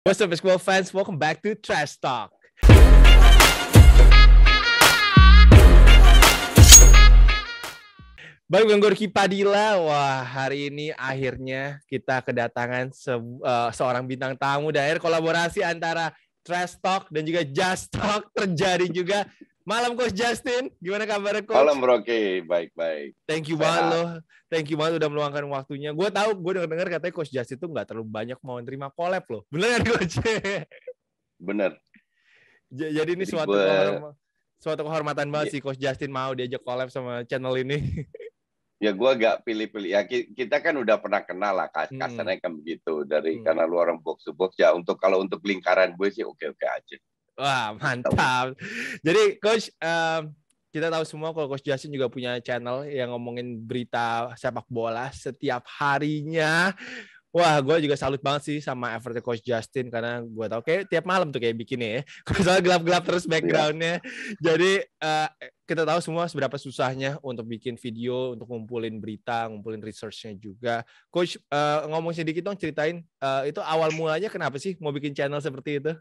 What's up, basketball fans? Welcome back to Trash Talk. Balik dengan Gorky Padilla. Wah, hari ini akhirnya kita kedatangan se uh, seorang bintang tamu dan kolaborasi antara Trash Talk dan juga Just Talk terjadi juga. Malam Coach Justin, gimana kabarnya Coach? Malam Rocky, baik-baik. Thank you banget loh. Thank you banget udah meluangkan waktunya. Gue tahu, gue dengar-dengar katanya Coach Justin tuh nggak terlalu banyak mau terima collab loh. Bener kan Coach? Bener. Jadi ini suatu gue... kehormatan, suatu kehormatan banget yeah. sih Coach Justin mau diajak collab sama channel ini. ya gue agak pilih-pilih ya kita kan udah pernah kenal lah hmm. kasarnya kan begitu dari hmm. karena lu orang box to box ya untuk kalau untuk lingkaran gue sih oke oke aja wah mantap jadi coach um, kita tahu semua kalau coach Justin juga punya channel yang ngomongin berita sepak bola setiap harinya Wah, gue juga salut banget sih sama effort Coach Justin karena gue tau kayak tiap malam tuh kayak bikinnya ya. Soalnya gelap-gelap terus iya. backgroundnya. Jadi uh, kita tahu semua seberapa susahnya untuk bikin video, untuk ngumpulin berita, ngumpulin researchnya juga. Coach uh, ngomong sedikit dong ceritain uh, itu awal mulanya kenapa sih mau bikin channel seperti itu?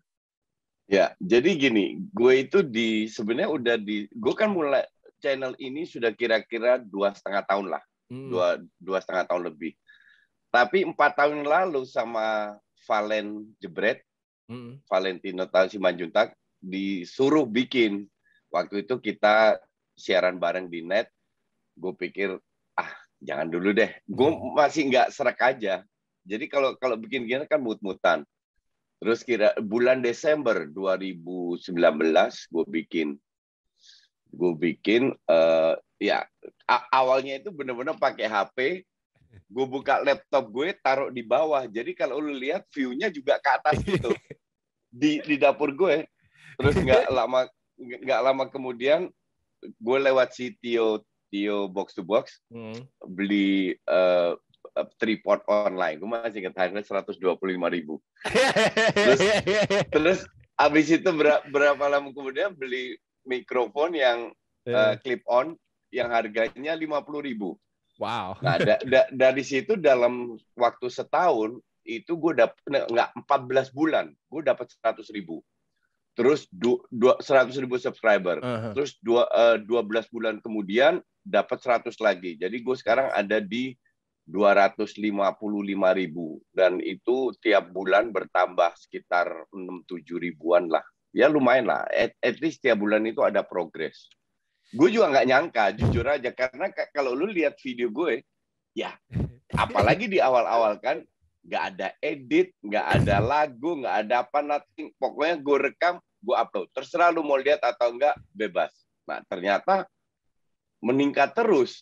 Ya, jadi gini, gue itu di sebenarnya udah di, gue kan mulai channel ini sudah kira-kira dua setengah tahun lah, hmm. dua dua setengah tahun lebih tapi empat tahun lalu sama Valen Jebret, hmm. Valentino Simanjuntak disuruh bikin. Waktu itu kita siaran bareng di net. Gue pikir ah jangan dulu deh. Gue hmm. masih nggak serak aja. Jadi kalau kalau bikin gini kan mut-mutan. Terus kira bulan Desember 2019 gue bikin gue bikin uh, ya awalnya itu benar-benar pakai HP gue buka laptop gue taruh di bawah. Jadi kalau lu lihat view-nya juga ke atas gitu. Di di dapur gue. Terus nggak lama nggak lama kemudian gue lewat si Tio Tio box to box hmm. beli uh, tripod online gue masih ingat harganya seratus dua puluh lima ribu terus terus abis itu berapa, berapa lama kemudian beli mikrofon yang uh, clip on yang harganya lima puluh ribu Wow. Nah, da, da, dari situ dalam waktu setahun itu gue dapat nggak 14 bulan, gue dapat 100 ribu. Terus 100 ribu subscriber. Uh -huh. Terus dua, uh, 12 bulan kemudian dapat 100 lagi. Jadi gue sekarang ada di 255 ribu. Dan itu tiap bulan bertambah sekitar 6-7 ribuan lah. Ya lumayan lah. At, at least tiap bulan itu ada progres. Gue juga nggak nyangka jujur aja. Karena kalau lu lihat video gue ya apalagi di awal-awal kan nggak ada edit nggak ada lagu nggak ada apa nothing. Pokoknya gue rekam gue upload. Terserah lu mau lihat atau enggak bebas. Nah ternyata meningkat terus.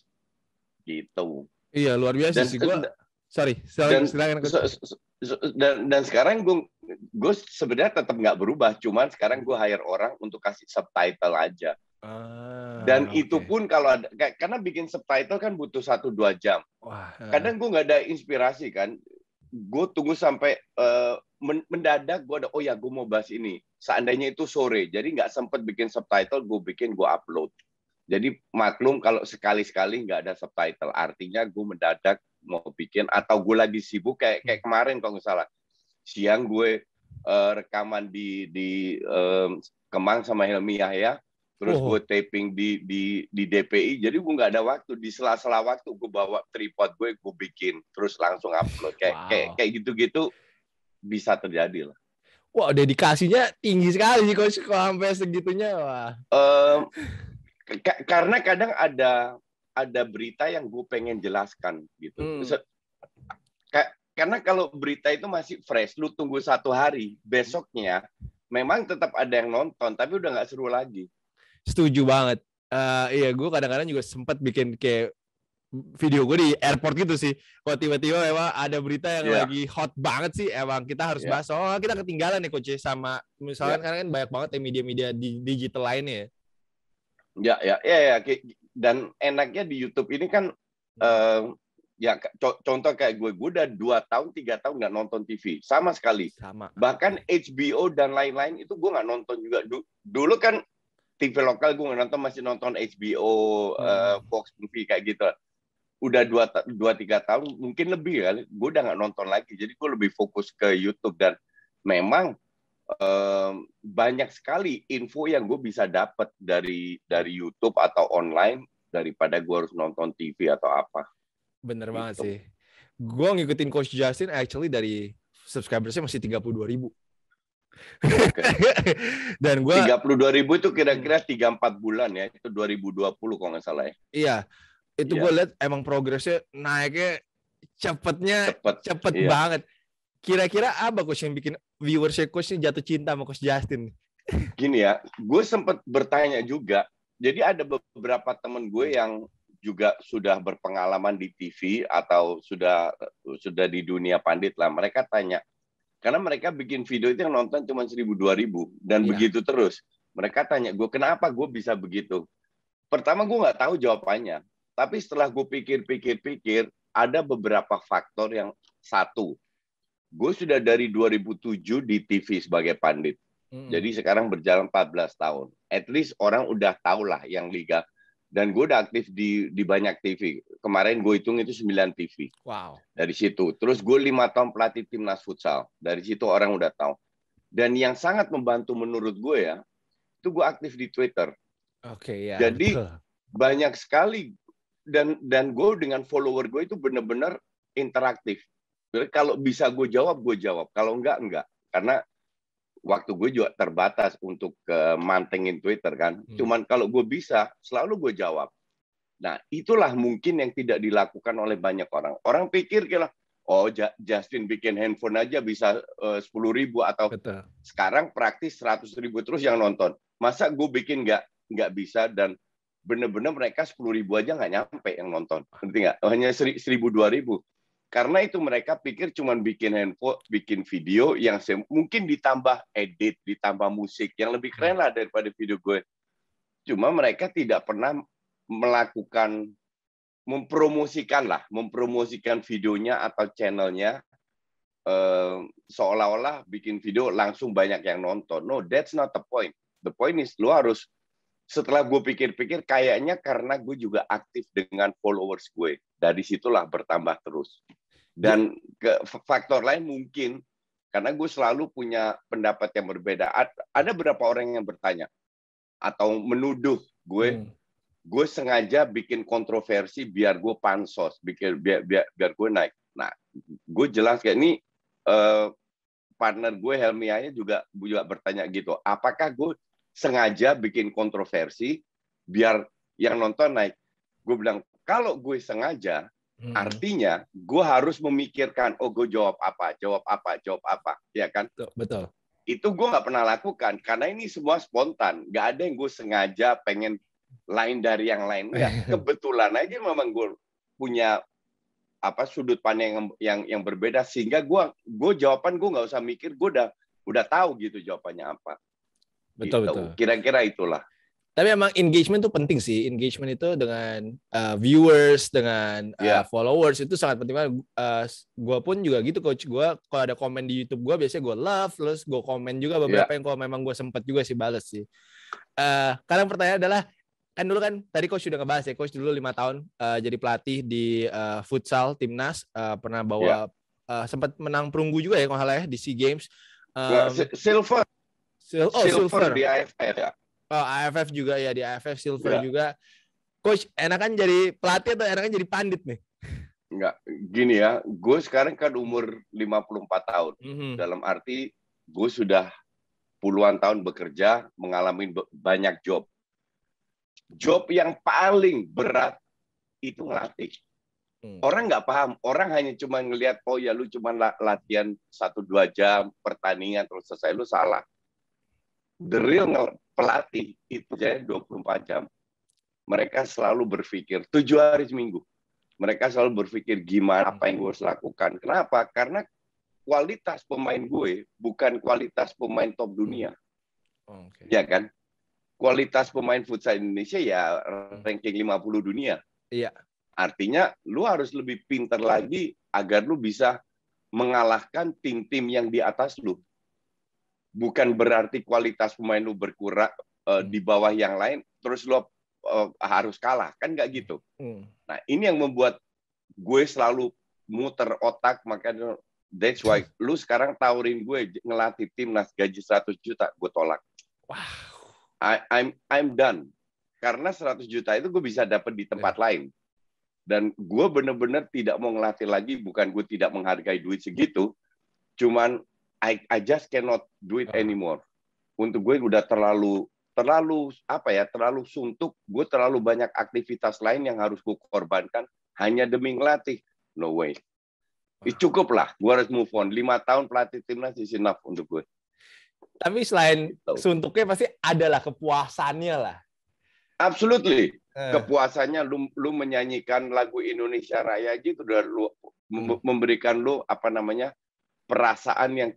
Gitu iya luar biasa dan, sih gue sorry, sorry dan, silakan so, so, so, dan dan sekarang gue gue sebenarnya tetap nggak berubah cuman sekarang gue hire orang untuk kasih subtitle aja Ah, Dan okay. itu pun kalau ada, karena bikin subtitle kan butuh satu dua jam. Wah, uh. Kadang gue nggak ada inspirasi kan. Gue tunggu sampai uh, mendadak gue ada, oh ya gue mau bahas ini. Seandainya itu sore, jadi nggak sempet bikin subtitle, gue bikin, gue upload. Jadi maklum kalau sekali-sekali nggak ada subtitle, artinya gue mendadak mau bikin atau gue lagi sibuk kayak kayak kemarin kalau nggak salah. Siang gue uh, rekaman di di um, Kemang sama Helmi Yahya terus oh. gue taping di di di DPI jadi gue nggak ada waktu. Di sela-sela waktu gue bawa tripod gue gue bikin terus langsung upload. Kayak wow. kayak kayak gitu-gitu bisa terjadi lah. Wah dedikasinya tinggi sekali sih kalau sampai segitunya wah. Um, ka karena kadang ada ada berita yang gue pengen jelaskan gitu hmm. ka karena kalau berita itu masih fresh lu tunggu satu hari besoknya memang tetap ada yang nonton tapi udah nggak seru lagi Setuju banget. Uh, iya, gue kadang-kadang juga sempat bikin kayak video gue di airport gitu sih. Kok tiba-tiba emang ada berita yang yeah. lagi hot banget sih, emang kita harus yeah. bahas. Oh, kita ketinggalan nih coach sama misalnya yeah. karena kan banyak banget ya media-media di digital lainnya. Ya, ya, ya, ya. Dan enaknya di YouTube ini kan uh, ya contoh kayak gue, gue udah dua tahun, tiga tahun nggak nonton TV sama sekali. Sama. Bahkan HBO dan lain-lain itu gue nggak nonton juga. Dulu kan TV lokal gue nonton masih nonton HBO, hmm. uh, Fox Movie kayak gitu. Udah dua, dua tiga tahun, mungkin lebih kali. Gue udah nggak nonton lagi. Jadi gue lebih fokus ke YouTube dan memang um, banyak sekali info yang gue bisa dapat dari dari YouTube atau online daripada gue harus nonton TV atau apa. Bener gitu. banget sih. Gue ngikutin Coach Justin actually dari subscribersnya masih 32 ribu. Dan gue 32 ribu itu kira-kira tiga empat bulan ya itu 2020 kalau nggak salah ya. Iya, itu iya. gue lihat emang progresnya naiknya cepetnya cepet, cepet iya. banget. Kira-kira apa coach yang bikin viewersnya coach ini jatuh cinta sama coach Justin? Gini ya, gue sempat bertanya juga. Jadi ada beberapa temen gue yang juga sudah berpengalaman di TV atau sudah sudah di dunia pandit lah. Mereka tanya, karena mereka bikin video itu yang nonton cuma seribu dua ribu dan iya. begitu terus. Mereka tanya gue kenapa gue bisa begitu. Pertama gue nggak tahu jawabannya, tapi setelah gue pikir-pikir-pikir, ada beberapa faktor yang satu. Gue sudah dari 2007 di TV sebagai pandit. Hmm. Jadi sekarang berjalan 14 tahun. At least orang udah tahu lah yang liga dan gue udah aktif di di banyak TV. Kemarin gue hitung itu 9 TV. Wow. Dari situ. Terus gue lima tahun pelatih timnas futsal. Dari situ orang udah tahu. Dan yang sangat membantu menurut gue ya, itu gue aktif di Twitter. Oke okay, ya. Jadi betul. banyak sekali dan dan gue dengan follower gue itu benar-benar interaktif. Kalau bisa gue jawab, gue jawab. Kalau enggak, enggak. Karena waktu gue juga terbatas untuk uh, mantengin Twitter kan. Hmm. Cuman kalau gue bisa, selalu gue jawab. Nah, itulah mungkin yang tidak dilakukan oleh banyak orang. Orang pikir kira, oh Justin bikin handphone aja bisa eh, sepuluh ribu atau Betul. sekarang praktis seratus ribu terus yang nonton. Masa gue bikin nggak nggak bisa dan bener-bener mereka sepuluh ribu aja nggak nyampe yang nonton. Ngerti nggak? Hanya seribu dua ribu. Karena itu mereka pikir cuma bikin handphone, bikin video yang mungkin ditambah edit, ditambah musik yang lebih keren lah daripada video gue. Cuma mereka tidak pernah melakukan mempromosikan lah, mempromosikan videonya atau channelnya uh, seolah-olah bikin video langsung banyak yang nonton. No, that's not the point. The point is lu harus setelah gue pikir-pikir kayaknya karena gue juga aktif dengan followers gue dari situlah bertambah terus dan ke faktor lain mungkin karena gue selalu punya pendapat yang berbeda. Ada beberapa orang yang bertanya atau menuduh gue, hmm. gue sengaja bikin kontroversi biar gue pansos, bikin biar biar, biar gue naik. Nah, gue jelas kayak ini uh, partner gue Helmi aja juga juga bertanya gitu. Apakah gue sengaja bikin kontroversi biar yang nonton naik? Gue bilang kalau gue sengaja, Hmm. Artinya, gue harus memikirkan, oh gue jawab apa, jawab apa, jawab apa, ya kan? Betul. Itu gue nggak pernah lakukan karena ini semua spontan. Gak ada yang gue sengaja pengen lain dari yang lain. Ya, kebetulan aja memang gue punya apa sudut pandang yang yang, yang berbeda sehingga gue gue jawaban gue nggak usah mikir, gue udah udah tahu gitu jawabannya apa. Betul gitu. betul. Kira-kira itulah. Tapi emang engagement itu penting sih. Engagement itu dengan uh, viewers, dengan uh, yeah. followers itu sangat penting banget. Uh, gue pun juga gitu coach. Gue kalau ada komen di YouTube gue biasanya gue love, terus gue komen juga beberapa yeah. yang kalau memang gue sempet juga sih bales sih. Uh, sekarang pertanyaan adalah kan dulu kan tadi coach sudah ngebahas ya coach dulu lima tahun uh, jadi pelatih di uh, futsal timnas uh, pernah bawa yeah. uh, sempat menang perunggu juga ya kalau ya di Sea Games. Um, silver. Sil oh, silver. silver di AFF ya. Oh, AFF juga ya di AFF Silver ya. juga. Coach, enakan jadi pelatih atau enakan jadi pandit nih? Enggak, gini ya. Gue sekarang kan umur 54 tahun. Mm -hmm. Dalam arti gue sudah puluhan tahun bekerja, mengalami banyak job. Job yang paling berat itu ngelatih. Hmm. Orang nggak paham, orang hanya cuma ngelihat oh ya lu cuma latihan satu dua jam pertandingan terus selesai lu salah. The real pelatih itu jadi 24 jam. Mereka selalu berpikir tujuh hari seminggu. Mereka selalu berpikir gimana apa yang gue harus lakukan. Kenapa? Karena kualitas pemain gue bukan kualitas pemain top dunia. Okay. Ya kan? Kualitas pemain futsal Indonesia ya ranking 50 dunia. Iya. Artinya lu harus lebih pintar lagi agar lu bisa mengalahkan tim-tim yang di atas lu bukan berarti kualitas pemain lu berkurang uh, di bawah yang lain terus lu uh, harus kalah kan nggak gitu hmm. nah ini yang membuat gue selalu muter otak makanya That's why lu sekarang tawarin gue ngelatih timnas gaji 100 juta, gue tolak. Wow. I, I'm I'm done. Karena 100 juta itu gue bisa dapat di tempat yeah. lain. Dan gue bener-bener tidak mau ngelatih lagi, bukan gue tidak menghargai duit segitu, cuman I, I just cannot do it anymore. Untuk gue udah terlalu terlalu apa ya terlalu suntuk gue terlalu banyak aktivitas lain yang harus gue korbankan hanya demi ngelatih no way Ya, cukup lah, gue harus move on. Lima tahun pelatih timnas is enough untuk gue. Tapi selain gitu. suntuknya pasti ada lah kepuasannya lah. Absolutely. Eh. Kepuasannya lu lu menyanyikan lagu Indonesia Raya aja itu udah lu memberikan lu apa namanya perasaan yang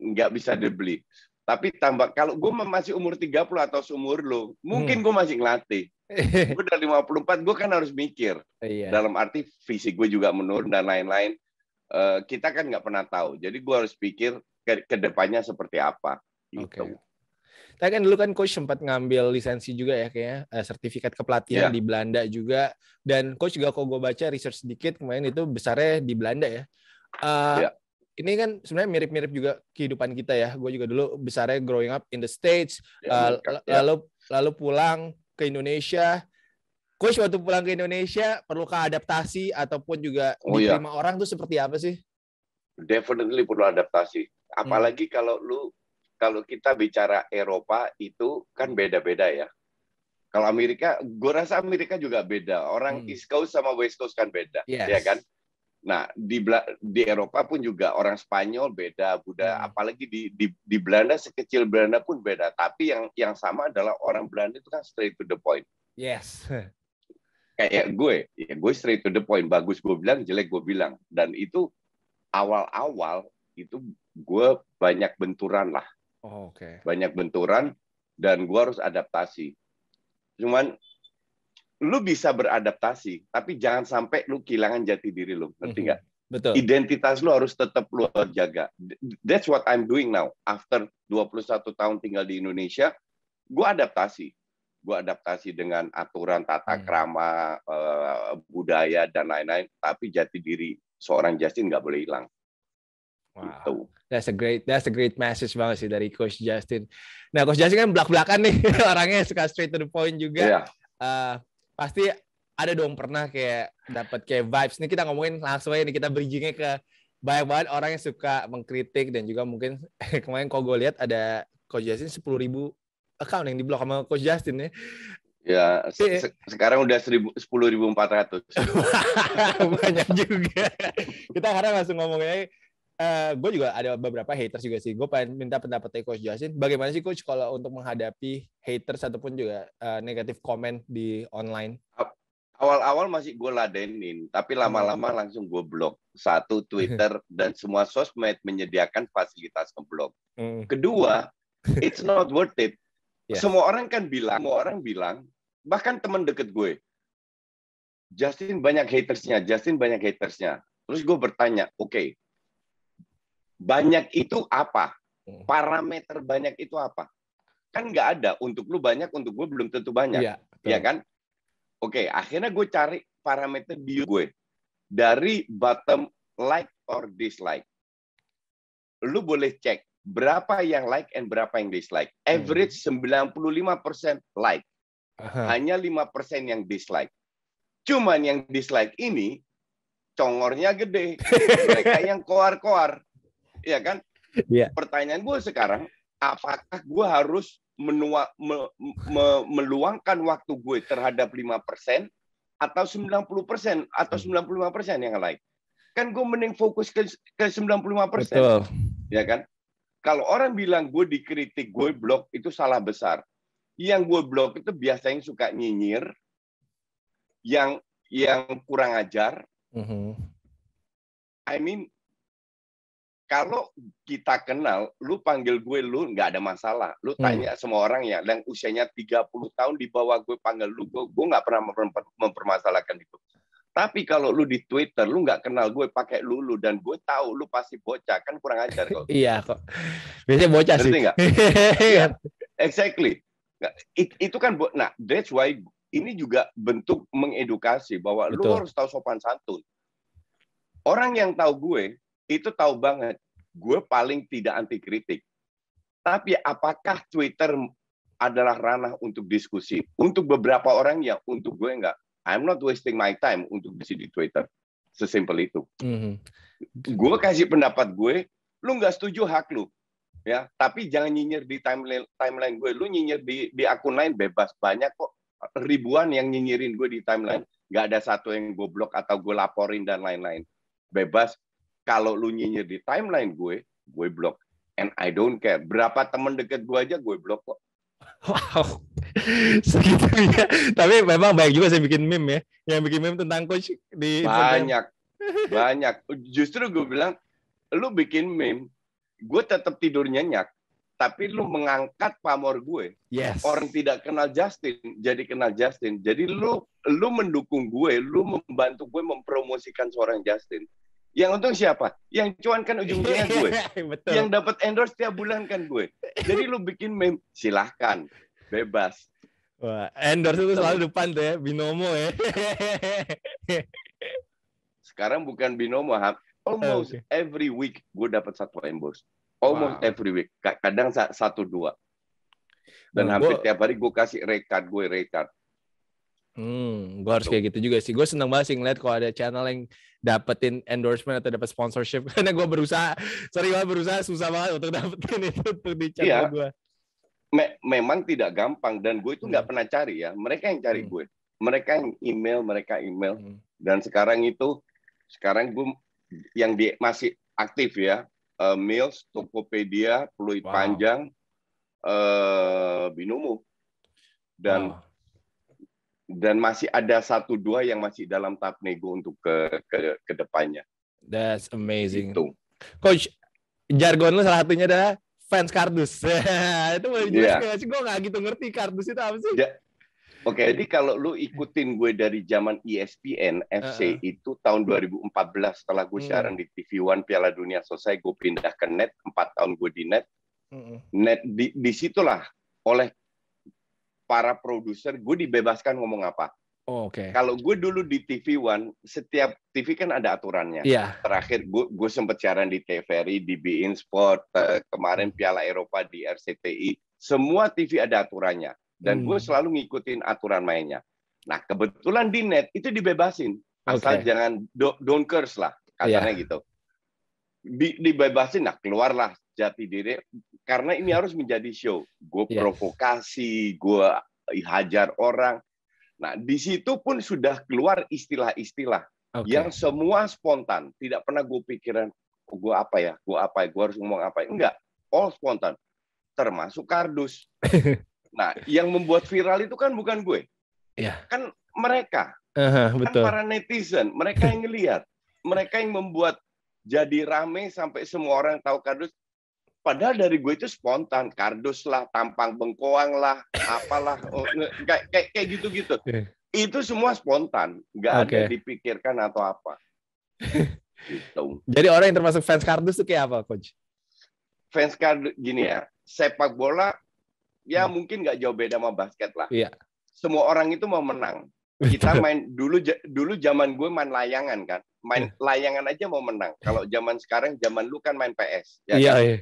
nggak bisa dibeli. Tapi tambah kalau gue masih umur 30 atau seumur lu, mungkin hmm. gue masih ngelatih. gue udah 54, gue kan harus mikir. Iya. Dalam arti fisik gue juga menurun dan lain-lain. Eh, kita kan nggak pernah tahu. Jadi gue harus pikir ke, ke depannya seperti apa. Gitu. Okay. Tapi kan dulu kan coach sempat ngambil lisensi juga ya kayaknya uh, sertifikat kepelatihan yeah. di Belanda juga dan coach juga kalau gue baca research sedikit kemarin itu besarnya di Belanda ya. Uh, yeah. Ini kan sebenarnya mirip-mirip juga kehidupan kita ya. Gue juga dulu besarnya growing up in the States, yeah, uh, yeah. lalu lalu pulang ke Indonesia coach waktu pulang ke Indonesia perlu adaptasi ataupun juga oh, iya. diterima iya. orang tuh seperti apa sih? Definitely perlu adaptasi. Apalagi hmm. kalau lu kalau kita bicara Eropa itu kan beda-beda ya. Kalau Amerika, gue rasa Amerika juga beda. Orang hmm. East Coast sama West Coast kan beda, yes. ya kan? Nah di di Eropa pun juga orang Spanyol beda, Buddha. Hmm. Apalagi di, di di Belanda sekecil Belanda pun beda. Tapi yang yang sama adalah orang Belanda itu kan straight to the point. Yes. kayak gue, ya gue straight to the point. Bagus gue bilang, jelek gue bilang. Dan itu awal-awal itu gue banyak benturan lah. Oh, Oke. Okay. Banyak benturan dan gue harus adaptasi. Cuman lu bisa beradaptasi, tapi jangan sampai lu kehilangan jati diri lu, ngerti mhm. nggak? Mm -hmm. Betul. Identitas lu harus tetap lu jaga. That's what I'm doing now. After 21 tahun tinggal di Indonesia, gue adaptasi gue adaptasi dengan aturan tata hmm. krama uh, budaya dan lain-lain tapi jati diri seorang Justin nggak boleh hilang Wow. Gitu. That's a great that's a great message banget sih dari Coach Justin. Nah, Coach Justin kan belak-belakan nih orangnya suka straight to the point juga. Yeah. Uh, pasti ada dong pernah kayak dapat kayak vibes. Nih kita ngomongin langsung aja nih kita bridgingnya ke banyak banget orang yang suka mengkritik dan juga mungkin kemarin kalau gue lihat ada Coach Justin sepuluh ribu account yang diblok sama Coach Justin ya. Ya, se se sekarang udah sepuluh ribu empat ratus. Banyak juga. Kita sekarang langsung ngomongnya. Uh, gue juga ada beberapa haters juga sih. Gue pengen minta pendapat Coach Justin. Bagaimana sih Coach kalau untuk menghadapi haters ataupun juga uh, negatif komen di online? Awal-awal masih gue ladenin, tapi lama-lama hmm. langsung gue blok. Satu Twitter dan semua sosmed menyediakan fasilitas ngeblok. Hmm. Kedua, it's not worth it Yeah. Semua orang kan bilang, semua orang bilang, bahkan teman deket gue, Justin banyak hatersnya, Justin banyak hatersnya. Terus gue bertanya, oke, okay, banyak itu apa? Hmm. Parameter banyak itu apa? Kan nggak ada. Untuk lu banyak, untuk gue belum tentu banyak. Iya ya kan? Oke, okay, akhirnya gue cari parameter bio gue. Dari bottom like or dislike. Lu boleh cek berapa yang like and berapa yang dislike. Average hmm. 95% like. Aha. Hanya 5% yang dislike. Cuman yang dislike ini congornya gede. Mereka yang koar-koar. Ya kan? Yeah. Pertanyaan gue sekarang, apakah gue harus menua, me, me, meluangkan waktu gue terhadap 5% atau 90% atau 95% yang like? Kan gue mending fokus ke, ke 95%. Betul. Ya kan? Kalau orang bilang gue dikritik, gue blok, itu salah besar. Yang gue blok itu biasanya suka nyinyir, yang yang kurang ajar. Mm-hmm. I mean, kalau kita kenal, lu panggil gue lu nggak ada masalah. Lu mm. tanya mm. semua orang ya, yang usianya 30 tahun di bawah gue panggil lu, gue, gue nggak pernah mempermasalahkan itu. Tapi kalau lu di Twitter, lu nggak kenal gue pakai lulu dan gue tahu lu pasti bocah kan kurang ajar kok. iya kok. Biasanya bocah Ngerti sih. Nggak? yeah, exactly. It, itu kan, nah that's why ini juga bentuk mengedukasi bahwa Betul. lu harus tahu sopan santun. Orang yang tahu gue, itu tahu banget gue paling tidak anti kritik. Tapi apakah Twitter adalah ranah untuk diskusi? Untuk beberapa orang ya, untuk gue enggak. I'm not wasting my time untuk di Twitter. Sesimpel itu. Mm-hmm. Gue kasih pendapat gue, lu nggak setuju hak lu. ya. Tapi jangan nyinyir di timeline, timeline gue. Lu nyinyir di, di akun lain bebas. Banyak kok ribuan yang nyinyirin gue di timeline. Nggak ada satu yang gue blok atau gue laporin dan lain-lain. Bebas kalau lu nyinyir di timeline gue, gue blok. And I don't care. Berapa temen deket gue aja gue blok kok. Wow, segitunya. Tapi memang baik juga saya bikin meme ya. Yang bikin meme tentang coach di banyak, banyak. Justru gue bilang, lu bikin meme, gue tetap tidur nyenyak. Tapi lu mengangkat pamor gue. Yes. Orang tidak kenal Justin, jadi kenal Justin. Jadi lu lu mendukung gue, lu membantu gue mempromosikan seorang Justin. Yang untung siapa? Yang cuan kan ujung-ujungnya gue. Betul. Yang dapat endorse tiap bulan kan gue. Jadi lu bikin meme, silahkan. Bebas. Wah, endorse itu selalu depan tuh ya, binomo ya. Sekarang bukan binomo, ha. almost okay. every week gue dapat satu endorse. Almost wow. every week. Kadang satu dua. Dan nah, hampir gua... tiap hari gue kasih rekat gue rekat. Hmm, gue harus kayak gitu juga sih. Gue seneng banget sih ngeliat kalau ada channel yang dapetin endorsement atau dapat sponsorship karena gue berusaha, sorry gue berusaha susah banget untuk dapetin itu untuk di channel iya. gue. Me memang tidak gampang dan gue itu nggak hmm. pernah cari ya. Mereka yang cari hmm. gue. Mereka yang email, mereka email. Hmm. Dan sekarang itu, sekarang gue yang di, masih aktif ya. Uh, Mills, Tokopedia, Fluid wow. Panjang, uh, Binomo. Dan wow dan masih ada satu dua yang masih dalam tahap nego untuk ke ke, ke depannya. That's amazing. Itu. Coach, jargon lu salah satunya adalah fans kardus. itu boleh jelas yeah. sih? Gue nggak gitu ngerti kardus itu apa sih? Yeah. Oke, okay, jadi kalau lu ikutin gue dari zaman ESPN FC uh -uh. itu tahun 2014 setelah gue hmm. siaran di TV One Piala Dunia selesai, gue pindah ke net, empat tahun gue di net. -uh. Net di di situlah oleh para produser gue dibebaskan ngomong apa. Oh, Oke. Okay. Kalau gue dulu di TV One, setiap TV kan ada aturannya. Iya. Yeah. Terakhir gue gue sempat siaran di TVRI, di Bein Sport, uh, kemarin Piala Eropa di RCTI. Semua TV ada aturannya dan hmm. gue selalu ngikutin aturan mainnya. Nah kebetulan di net itu dibebasin, asal okay. jangan do, don't curse lah katanya yeah. gitu. Di, dibebasin, nah keluarlah jati diri karena ini harus menjadi show. Gue yeah. provokasi, gue hajar orang. Nah, di situ pun sudah keluar istilah-istilah okay. yang semua spontan. Tidak pernah gue pikiran, oh, gue apa ya, gue apa ya, gue harus ngomong apa ya. Enggak, all spontan. Termasuk kardus. nah, yang membuat viral itu kan bukan gue. Yeah. Kan mereka. Uh, betul. Kan para netizen. Mereka yang ngelihat. mereka yang membuat jadi rame sampai semua orang tahu kardus Padahal dari gue itu spontan, kardus lah, tampang bengkoang lah, apalah, oh, kayak kayak kayak gitu-gitu. Yeah. Itu semua spontan, nggak okay. ada dipikirkan atau apa. gitu. Jadi orang yang termasuk fans kardus itu kayak apa, coach? Fans kardus gini ya, sepak bola ya hmm. mungkin nggak jauh beda sama basket lah. Iya. Semua orang itu mau menang. Kita main dulu dulu zaman gue main layangan kan, main iya. layangan aja mau menang. Kalau zaman sekarang zaman lu kan main PS. Ya iya, kan? iya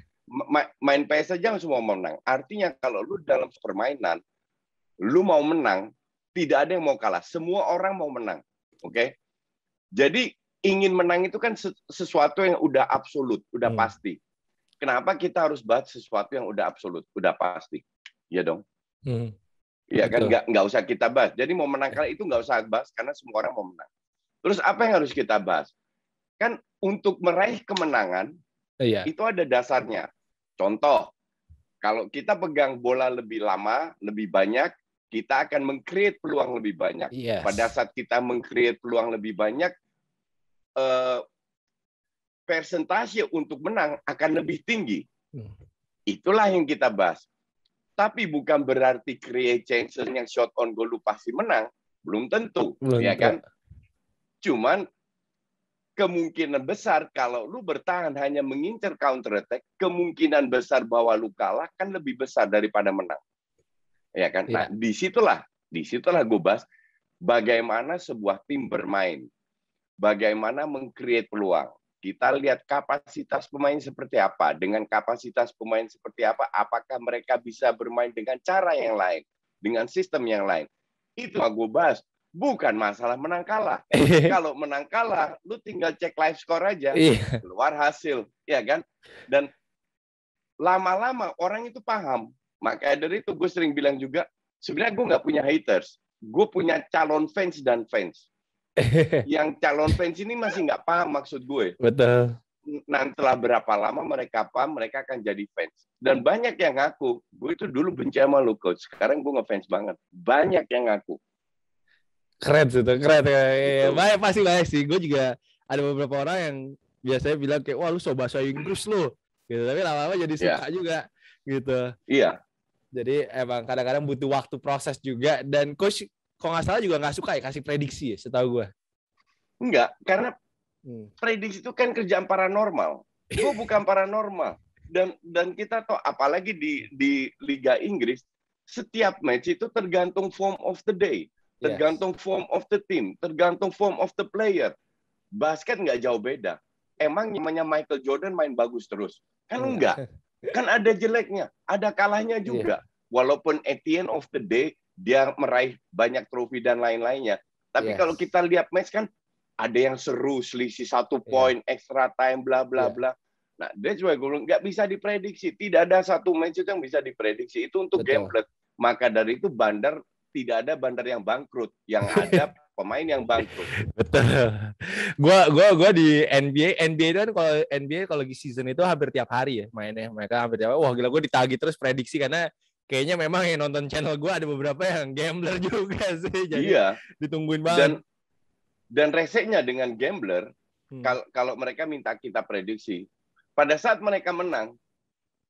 main PS saja semua mau menang. Artinya kalau lu dalam permainan, lu mau menang, tidak ada yang mau kalah. Semua orang mau menang. Oke? Okay? Jadi ingin menang itu kan sesuatu yang udah absolut, udah hmm. pasti. Kenapa kita harus bahas sesuatu yang udah absolut, udah pasti? Ya dong. Hmm. Ya kan nggak nggak usah kita bahas. Jadi mau menang kali itu nggak usah bahas karena semua orang mau menang. Terus apa yang harus kita bahas? Kan untuk meraih kemenangan iya. itu ada dasarnya. Contoh, kalau kita pegang bola lebih lama, lebih banyak, kita akan mengcreate peluang lebih banyak. Yes. Pada saat kita mengcreate peluang lebih banyak, eh, persentase untuk menang akan lebih tinggi. Hmm. Itulah yang kita bahas. Tapi bukan berarti create chances yang shot on goal lu pasti menang. Belum tentu, Belum ya kan? Cuman kemungkinan besar kalau lu bertahan hanya mengincar counter attack, kemungkinan besar bahwa lu kalah kan lebih besar daripada menang. Ya kan? Ya. Nah, di situlah, di situlah gue bahas bagaimana sebuah tim bermain, bagaimana mengcreate peluang. kita lihat kapasitas pemain seperti apa. Dengan kapasitas pemain seperti apa, apakah mereka bisa bermain dengan cara yang lain, dengan sistem yang lain. Itu yang gue bahas. Bukan masalah menang kalah. Kalau menang kalah, lu tinggal cek live score aja, iya. keluar hasil, ya kan? Dan lama-lama orang itu paham. Makanya dari itu gue sering bilang juga, sebenarnya gue nggak punya haters. Gue punya calon fans dan fans. yang calon fans ini masih nggak paham maksud gue. Betul. Nanti setelah berapa lama mereka paham, mereka akan jadi fans. Dan banyak yang ngaku, gue itu dulu benci sama lu coach. Sekarang gue ngefans banget. Banyak yang ngaku. Keren sih tuh, keren ya. ya. Banyak pasti banyak sih. Gue juga ada beberapa orang yang biasanya bilang kayak, wah lu so bahasa Inggris lu. Gitu. Tapi lama-lama jadi suka yeah. juga gitu. Iya. Jadi emang kadang-kadang butuh waktu proses juga dan coach kalau nggak salah juga nggak suka ya kasih prediksi ya setahu gue. Enggak, karena hmm. prediksi itu kan kerjaan paranormal. Gue bukan paranormal. Dan dan kita tahu apalagi di di Liga Inggris setiap match itu tergantung form of the day, tergantung form of the team, tergantung form of the player. Basket nggak jauh beda. Emang namanya Michael Jordan main bagus terus? Kan enggak. Kan ada jeleknya, ada kalahnya juga. Yeah. Walaupun at the end of the day dia meraih banyak trofi dan lain-lainnya. Tapi yes. kalau kita lihat match kan ada yang seru, selisih satu iya. poin, yeah. extra time, bla bla yeah. bla. Nah, that's why gue nggak bisa diprediksi. Tidak ada satu match itu yang bisa diprediksi. Itu untuk gambler. Maka dari itu bandar tidak ada bandar yang bangkrut. Yang ada pemain yang bangkrut. Betul. Gua gua gua di NBA NBA itu kan kalau NBA kalau lagi season itu hampir tiap hari ya mainnya. Mereka hampir tiap hari. Wah gila gue ditagi terus prediksi karena kayaknya memang yang nonton channel gue ada beberapa yang gambler juga sih. Jadi iya. ditungguin banget. Dan dan reseknya dengan gambler, hmm. kalau kalau mereka minta kita prediksi, pada saat mereka menang,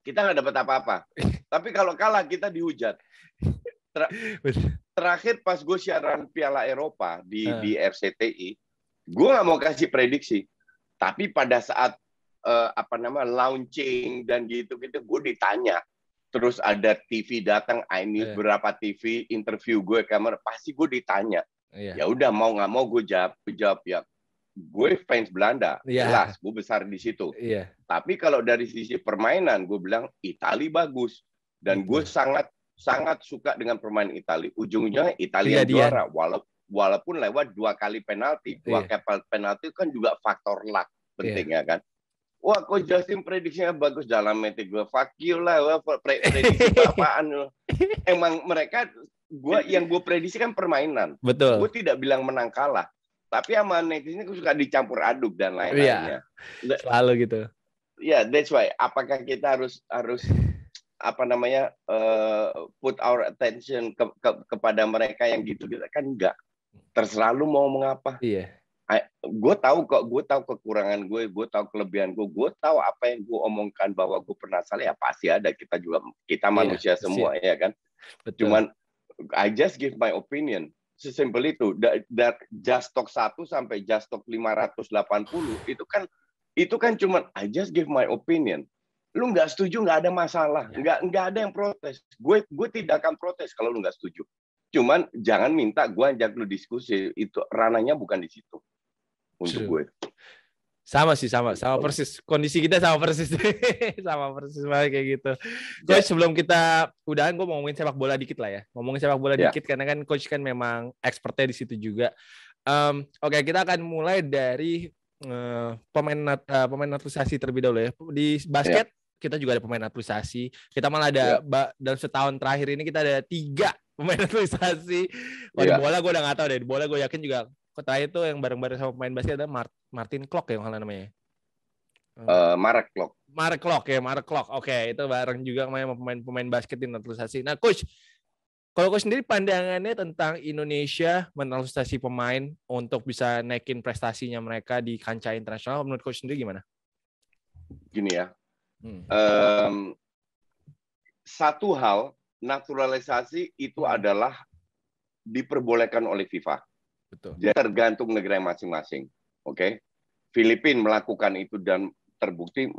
kita nggak dapat apa-apa. Tapi kalau kalah kita dihujat. Ter terakhir pas gue siaran Piala Eropa di hmm. di FCTI, gue nggak mau kasih prediksi. Tapi pada saat uh, apa nama launching dan gitu gitu, gue ditanya terus ada TV datang, ini yeah. berapa TV interview gue kamera, pasti gue ditanya. Yeah. Ya udah mau nggak mau gue jawab, gue jawab ya. Gue fans Belanda, yeah. jelas, gue besar di situ. Yeah. Tapi kalau dari sisi permainan, gue bilang Itali bagus dan gue sangat sangat suka dengan permainan Itali. Ujungnya Italia yeah, juara, walaupun walaupun lewat dua kali penalti, dua yeah. kali penalti kan juga faktor luck penting yeah. ya kan. Wah, kok Justin prediksinya bagus dalam metik gue. Fuck you lah, wah, prediksi apaan lo. Emang mereka, gua yang gue prediksi kan permainan. Betul. Gue tidak bilang menang kalah. Tapi sama netizen gue suka dicampur aduk dan lain-lainnya. Iya, selalu gitu. Ya, yeah, that's why. Apakah kita harus harus apa namanya uh, put our attention ke, ke, kepada mereka yang gitu gitu kan enggak. Terserah lu mau mengapa. Iya gue tahu kok gue tahu kekurangan gue gue tahu kelebihan gue gue tahu apa yang gue omongkan bahwa gue pernah salah ya pasti ada kita juga kita iya, manusia semua ya kan Betul. cuman I just give my opinion sesimpel itu dari just talk 1 sampai just talk 580 itu kan itu kan cuman I just give my opinion lu nggak setuju nggak ada masalah iya. nggak nggak ada yang protes gue gue tidak akan protes kalau lu nggak setuju cuman jangan minta gue ajak lu diskusi itu rananya bukan di situ untuk gue. Sama sih, sama, sama persis. Kondisi kita sama persis, sama persis banget kayak gitu. Coach, yeah. sebelum kita udahan, gue mau ngomongin sepak bola dikit lah ya. Ngomongin sepak bola yeah. dikit karena kan coach kan memang expertnya di situ juga. Um, Oke, okay, kita akan mulai dari uh, pemain uh, pemain naturalisasi terlebih dahulu ya. Di basket yeah. Kita juga ada pemain naturalisasi. Kita malah ada yeah. dalam setahun terakhir ini kita ada tiga pemain naturalisasi. Kalau yeah. di bola gue udah nggak tahu deh. Di bola gue yakin juga kota itu yang bareng-bareng sama pemain basket ada Martin Clock ya kalau namanya. Uh, Marek Clock. Marek Clock ya, Marek Clock. Oke, okay, itu bareng juga sama pemain-pemain basket di naturalisasi. Nah, coach, kalau coach sendiri pandangannya tentang Indonesia menaturalisasi pemain untuk bisa naikin prestasinya mereka di kancah internasional, menurut coach sendiri gimana? Gini ya, hmm. um, satu hal naturalisasi itu hmm. adalah diperbolehkan oleh FIFA. Betul. Jadi tergantung negara masing-masing. Oke. Okay? Filipina melakukan itu dan terbukti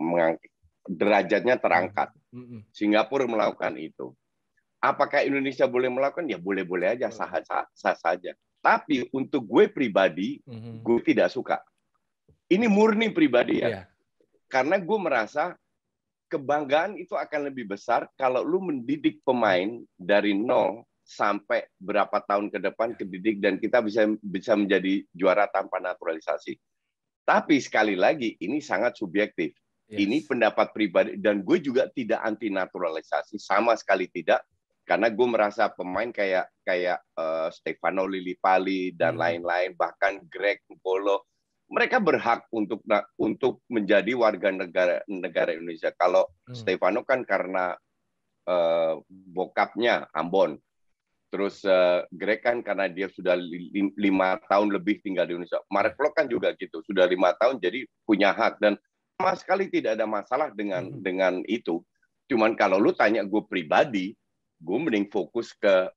derajatnya terangkat. Mm-hmm. Singapura melakukan itu. Apakah Indonesia boleh melakukan? Ya boleh-boleh aja, sah, sah, sah saja. Tapi untuk gue pribadi, mm-hmm. gue tidak suka. ini murni pribadi ya. Yeah. Karena gue merasa kebanggaan itu akan lebih besar kalau lu mendidik pemain dari nol sampai berapa tahun ke depan kedidik dan kita bisa bisa menjadi juara tanpa naturalisasi. Tapi sekali lagi ini sangat subjektif. Yes. Ini pendapat pribadi dan gue juga tidak anti naturalisasi sama sekali tidak karena gue merasa pemain kayak kayak uh, Stefano Lillipali dan hmm. lain-lain hmm. bahkan Greg Polo mereka berhak untuk untuk menjadi warga negara negara Indonesia. Kalau hmm. Stefano kan karena uh, bokapnya Ambon, terus uh, Greg kan karena dia sudah lima tahun lebih tinggal di Indonesia. Mark Klok kan juga gitu, sudah lima tahun jadi punya hak dan sama sekali tidak ada masalah dengan hmm. dengan itu. Cuman kalau lu tanya gue pribadi, gue mending fokus ke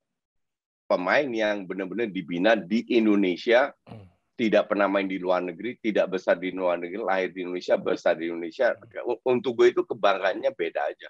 pemain yang benar-benar dibina di Indonesia, hmm. Tidak pernah main di luar negeri, tidak besar di luar negeri, lahir di Indonesia, besar di Indonesia. Untuk gue itu kebanggaannya beda aja.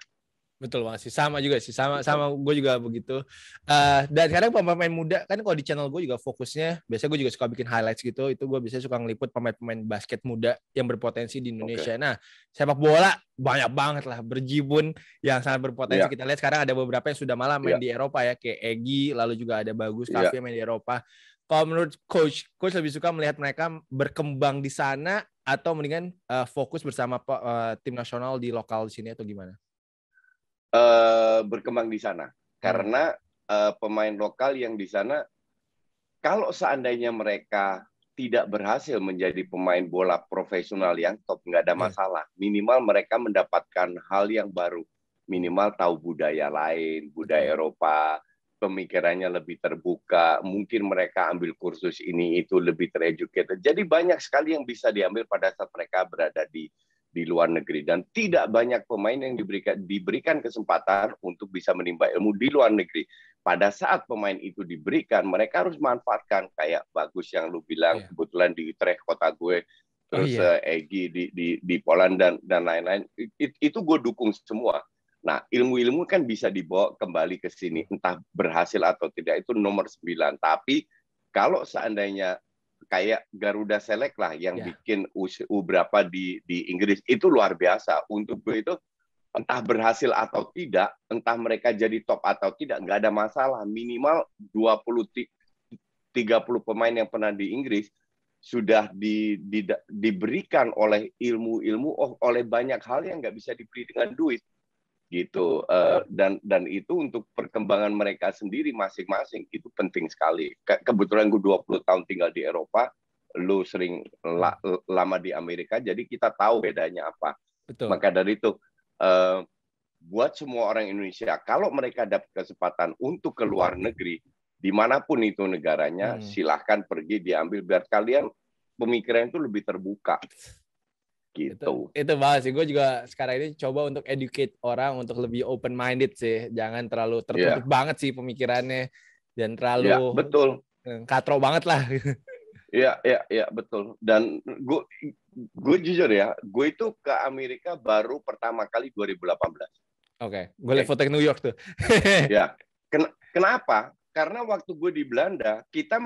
Betul banget sih, sama juga sih, sama sama gue juga begitu. Uh, dan kadang pemain muda kan kalau di channel gue juga fokusnya, biasanya gue juga suka bikin highlights gitu. Itu gue biasanya suka ngeliput pemain-pemain basket muda yang berpotensi di Indonesia. Okay. Nah, sepak bola banyak banget lah berjibun yang sangat berpotensi. Yeah. Kita lihat sekarang ada beberapa yang sudah malah main yeah. di Eropa ya, kayak Egi, lalu juga ada Bagus Kavi yeah. main di Eropa. Kalau menurut coach, coach lebih suka melihat mereka berkembang di sana atau mendingan uh, fokus bersama uh, tim nasional di lokal di sini atau gimana? uh, berkembang di sana. Karena uh, pemain lokal yang di sana kalau seandainya mereka tidak berhasil menjadi pemain bola profesional yang top nggak ada iya. masalah. Minimal mereka mendapatkan hal yang baru. Minimal tahu budaya lain budaya Eropa pemikirannya lebih terbuka mungkin mereka ambil kursus ini itu lebih tereducated jadi banyak sekali yang bisa diambil pada saat mereka berada di di luar negeri dan tidak banyak pemain yang diberikan diberikan kesempatan untuk bisa menimba ilmu di luar negeri. Pada saat pemain itu diberikan, mereka harus manfaatkan kayak bagus yang lu bilang yeah. kebetulan di Utrecht kota gue, terus oh, iya. uh, Egi di di di Poland dan dan lain-lain. It, itu gue dukung semua. Nah, ilmu-ilmu kan bisa dibawa kembali ke sini, entah berhasil atau tidak itu nomor sembilan. Tapi kalau seandainya kayak Garuda Select lah yang yeah. bikin U, U berapa di di Inggris itu luar biasa untuk gue itu entah berhasil atau tidak entah mereka jadi top atau tidak nggak ada masalah minimal 20 30 pemain yang pernah di Inggris sudah di, di, diberikan oleh ilmu-ilmu oh, oleh banyak hal yang nggak bisa dibeli dengan duit gitu uh, dan dan itu untuk perkembangan mereka sendiri masing-masing itu penting sekali Ke, kebetulan gue 20 tahun tinggal di Eropa lu sering la, lama di Amerika jadi kita tahu bedanya apa Betul. maka dari itu uh, buat semua orang Indonesia kalau mereka dapat kesempatan untuk ke luar negeri di mana pun itu negaranya hmm. silahkan pergi diambil biar kalian pemikiran itu lebih terbuka gitu. Itu, itu banget sih. Gue juga sekarang ini coba untuk educate orang untuk lebih open minded sih. Jangan terlalu tertutup yeah. banget sih pemikirannya dan terlalu yeah, betul. Eh, katro banget lah. Iya, iya, iya betul. Dan gue gue jujur ya, gue itu ke Amerika baru pertama kali 2018. Oke, okay. gue lihat foto ke New York tuh. ya, Ken kenapa? Karena waktu gue di Belanda, kita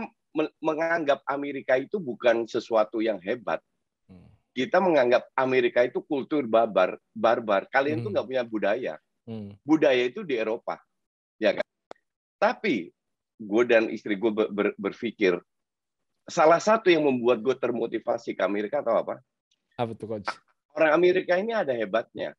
menganggap Amerika itu bukan sesuatu yang hebat kita menganggap Amerika itu kultur barbar, barbar. Kalian hmm. tuh nggak punya budaya. Hmm. Budaya itu di Eropa, ya kan? Tapi gue dan istri gue ber, ber, berpikir salah satu yang membuat gue termotivasi ke Amerika atau apa? Apa tuh coach? Orang Amerika ini ada hebatnya.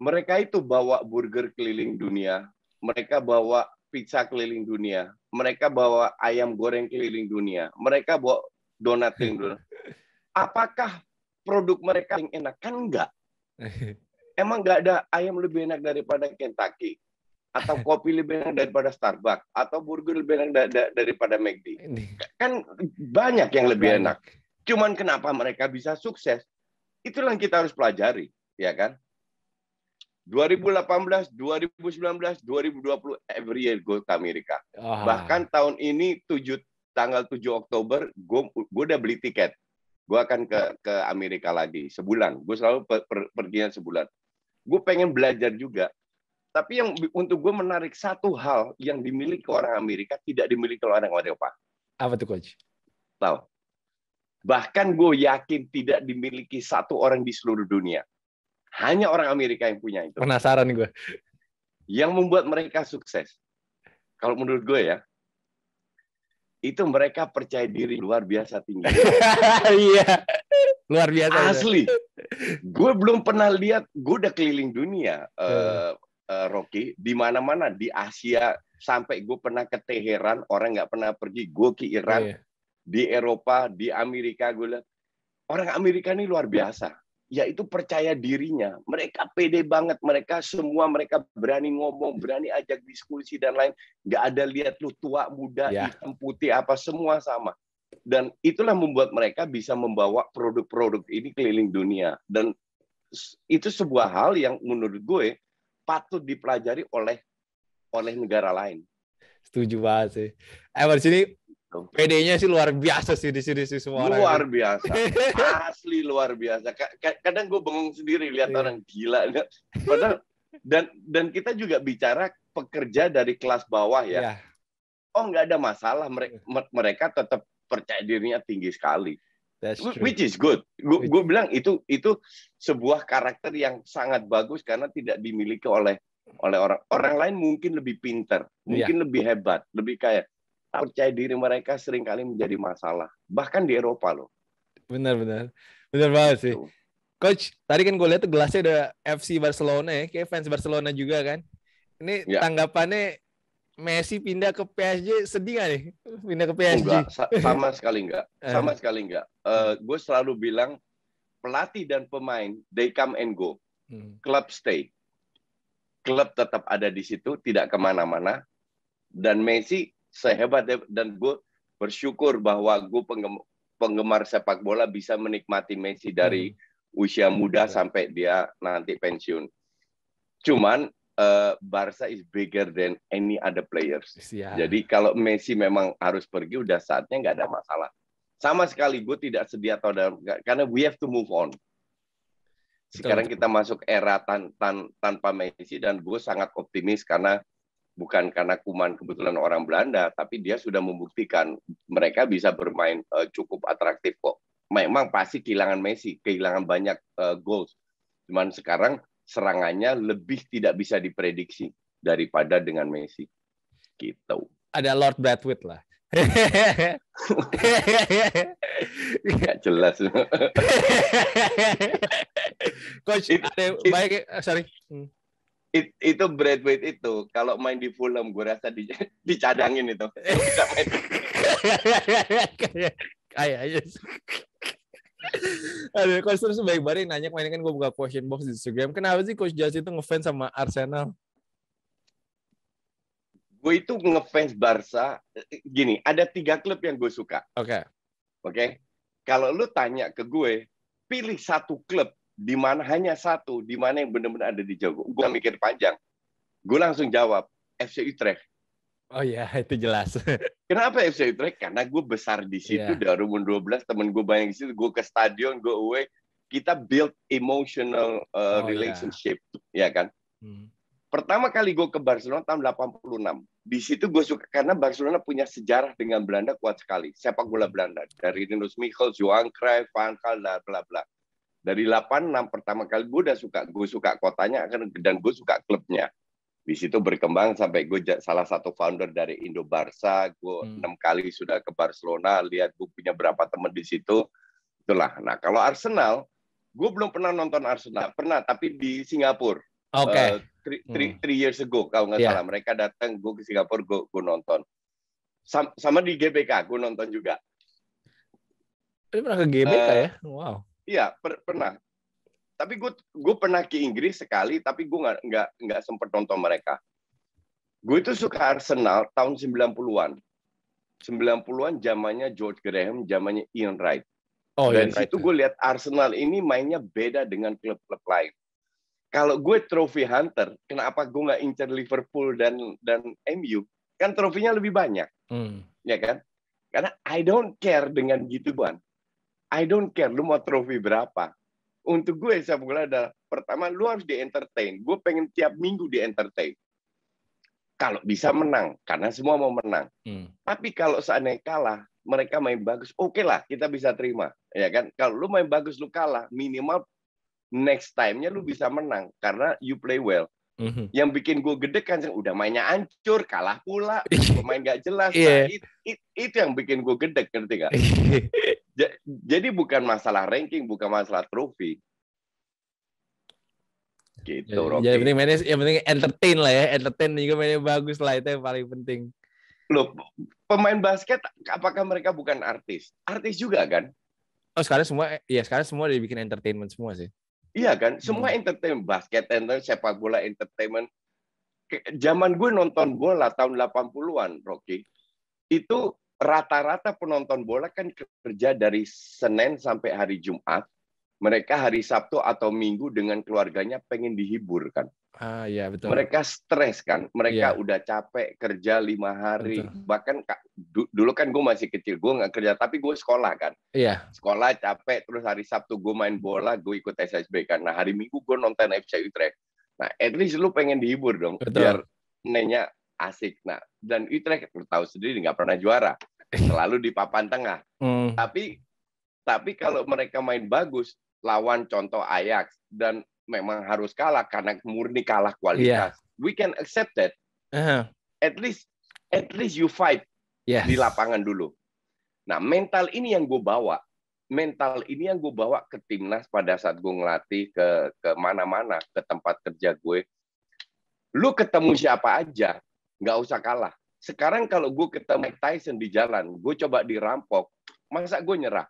Mereka itu bawa burger keliling dunia, mereka bawa pizza keliling dunia, mereka bawa ayam goreng keliling dunia, mereka bawa donat keliling dunia. Apakah produk mereka yang enak kan enggak? Emang enggak ada ayam lebih enak daripada Kentucky? Atau kopi lebih enak daripada Starbucks? Atau burger lebih enak da da daripada McD kan banyak yang lebih enak. Cuman kenapa mereka bisa sukses? Itulah yang kita harus pelajari ya kan? 2018, 2019, 2020 every year go ke Amerika. Bahkan tahun ini 7 tanggal 7 Oktober gue gue udah beli tiket gue akan ke ke Amerika lagi sebulan. Gue selalu per, per, pergian sebulan. Gue pengen belajar juga. Tapi yang untuk gue menarik satu hal yang dimiliki orang Amerika tidak dimiliki oleh orang Eropa. Apa tuh coach? Tahu? Bahkan gue yakin tidak dimiliki satu orang di seluruh dunia. Hanya orang Amerika yang punya itu. Penasaran gue. Yang membuat mereka sukses. Kalau menurut gue ya, itu mereka percaya diri luar biasa tinggi. Iya, luar biasa. Asli. gue belum pernah lihat, gue udah keliling dunia, uh, uh, Rocky, di mana-mana di Asia sampai gue pernah ke Teheran, orang nggak pernah pergi, gue ke Iran, oh, iya. di Eropa, di Amerika, gue lihat orang Amerika ini luar biasa yaitu percaya dirinya. Mereka pede banget, mereka semua mereka berani ngomong, berani ajak diskusi dan lain. Nggak ada lihat lu tua, muda, ya. hitam, putih, apa semua sama. Dan itulah membuat mereka bisa membawa produk-produk ini keliling dunia. Dan itu sebuah hal yang menurut gue patut dipelajari oleh oleh negara lain. Setuju banget sih. Eh, di PD-nya sih luar biasa sih di sini sih semua luar orang. biasa. Asli luar biasa. Kadang gue bengong sendiri lihat yeah. orang gila padahal dan dan kita juga bicara pekerja dari kelas bawah ya. Yeah. oh nggak ada masalah. Mereka mereka tetap percaya dirinya tinggi sekali. Which is good. Gue bilang itu itu sebuah karakter yang sangat bagus karena tidak dimiliki oleh oleh orang orang lain mungkin lebih pinter mungkin yeah. lebih hebat lebih kayak percaya diri mereka sering kali menjadi masalah. Bahkan di Eropa loh. Benar, benar. Benar banget sih. Coach, tadi kan gue lihat tuh gelasnya ada FC Barcelona ya. Kayak fans Barcelona juga kan. Ini ya. tanggapannya Messi pindah ke PSG sedih gak nih? Pindah ke PSG? Enggak, sama sekali enggak. Eh. Sama sekali enggak. Uh, gue selalu bilang pelatih dan pemain they come and go. Hmm. Club stay. Klub tetap ada di situ, tidak ke mana-mana. Dan Messi sehebat dan gue bersyukur bahwa gue penggemar, penggemar sepak bola bisa menikmati Messi dari hmm. usia muda hmm. sampai dia nanti pensiun. Cuman uh, Barca is bigger than any other players. Yeah. Jadi kalau Messi memang harus pergi, udah saatnya nggak ada masalah. Sama sekali gue tidak sedia atau dalam karena we have to move on. Sekarang kita masuk era tan, tan, tanpa Messi dan gue sangat optimis karena bukan karena Kuman kebetulan orang Belanda, tapi dia sudah membuktikan mereka bisa bermain uh, cukup atraktif kok. Memang pasti kehilangan Messi, kehilangan banyak uh, goals. Cuman sekarang serangannya lebih tidak bisa diprediksi daripada dengan Messi. Gitu. Ada Lord Bradwood lah. Gak jelas. Coach, ada baik, sorry. Hmm It, itu Bradway itu kalau main di Fulham gue rasa di, dicadangin itu. Bisa main. Kayak aja. Aduh, coach terus baik banget nanya kemarin kan gue buka question box di Instagram. Kenapa sih coach Jas itu ngefans sama Arsenal? Gue itu ngefans Barca. Gini, ada tiga klub yang gue suka. Oke. Okay. Oke. Okay? Kalau lu tanya ke gue, pilih satu klub di mana hanya satu, di mana yang benar-benar ada di jago. Gue mikir panjang. Gue langsung jawab, FC Utrecht. Oh iya, itu jelas. Kenapa FC Utrecht? Karena gue besar di situ yeah. dari umur 12, temen gue banyak di situ, gue ke stadion, gue away, kita build emotional uh, oh, iya. relationship, yeah. ya kan? Hmm. Pertama kali gue ke Barcelona tahun 86. Di situ gue suka karena Barcelona punya sejarah dengan Belanda kuat sekali. Sepak bola Belanda dari Rinus Michels, Johan Cruyff, Van Gaal, bla bla dari 86 pertama kali gue udah suka gue suka kotanya dan gue suka klubnya di situ berkembang sampai gue salah satu founder dari Indo Barca gue hmm. enam kali sudah ke Barcelona lihat gue punya berapa teman di situ itulah nah kalau Arsenal gue belum pernah nonton Arsenal pernah tapi di Singapura Oke. Okay. Uh, three, three, hmm. three years ago kalau nggak yeah. salah mereka datang gue ke Singapura gue gue nonton sama, sama di GBK gue nonton juga. Ini pernah ke GBK uh, ya? Wow. Iya, per pernah. Tapi gue gue pernah ke Inggris sekali, tapi gue nggak nggak nggak sempet nonton mereka. Gue itu suka Arsenal tahun 90-an. 90-an zamannya George Graham, zamannya Ian Wright. Oh, Dari situ gue lihat Arsenal ini mainnya beda dengan klub-klub lain. Kalau gue trophy hunter, kenapa gue nggak incer Liverpool dan dan MU? Kan trofinya lebih banyak, hmm. ya kan? Karena I don't care dengan gituan. I don't care lu mau trofi berapa. Untuk gue sepak bola adalah pertama lu harus di entertain. Gue pengen tiap minggu di entertain. kalau bisa menang karena semua mau menang. Hmm. Tapi kalau seandainya kalah, mereka main bagus, oke okay lah kita bisa terima, ya kan? Kalau lu main bagus lu kalah, minimal next time-nya lu bisa menang karena you play well. Mm-hmm. Yang bikin gue gede kan udah mainnya hancur, kalah pula, pemain gak jelas. yeah. nah, it, it, itu yang bikin gue gede, ngerti gak? Jadi bukan masalah ranking, bukan masalah trofi. Gitu, Rocky. Jadi penting mainnya, yang penting entertain lah ya, entertain juga mainnya bagus lah itu yang paling penting. Loh, pemain basket apakah mereka bukan artis? Artis juga kan? Oh sekarang semua, ya sekarang semua dibikin entertainment semua sih. Iya kan, semua hmm. entertainment, basket, entertainment, sepak bola, entertainment. Zaman gue nonton bola tahun 80-an, Rocky, itu rata-rata penonton bola kan kerja dari Senin sampai hari Jumat. Mereka hari Sabtu atau Minggu dengan keluarganya pengen dihibur kan. Ah iya betul. Mereka stres kan, mereka yeah. udah capek kerja lima hari. Betul. Bahkan dulu kan gue masih kecil, gue nggak kerja, tapi gue sekolah kan. Iya. Sekolah capek, terus hari Sabtu gue main bola, gue ikut SSB kan. Nah hari Minggu gue nonton FC Utrecht. Nah at least lu pengen dihibur dong, betul. biar nenya asik. Nah dan Utrecht tahu sendiri nggak pernah juara, selalu di papan tengah. Hmm. Tapi tapi kalau mereka main bagus, lawan contoh Ajax dan memang harus kalah karena murni kalah kualitas. Yeah. We can accept that. Uh-huh. At least at least you fight yes. di lapangan dulu. Nah, mental ini yang gue bawa. Mental ini yang gue bawa ke timnas pada saat gue ngelatih ke ke mana-mana, ke tempat kerja gue. Lu ketemu siapa aja, nggak usah kalah. Sekarang kalau gue ketemu Tyson di jalan, gue coba dirampok, masa gue nyerah?